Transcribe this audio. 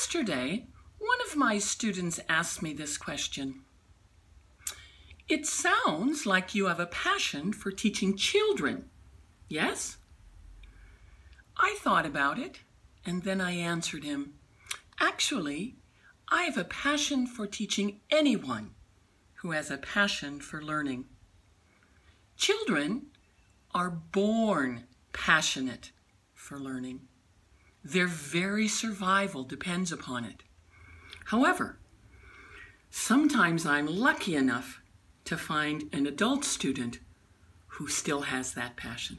Yesterday, one of my students asked me this question. It sounds like you have a passion for teaching children, yes? I thought about it and then I answered him, Actually, I have a passion for teaching anyone who has a passion for learning. Children are born passionate for learning. Their very survival depends upon it. However, sometimes I'm lucky enough to find an adult student who still has that passion.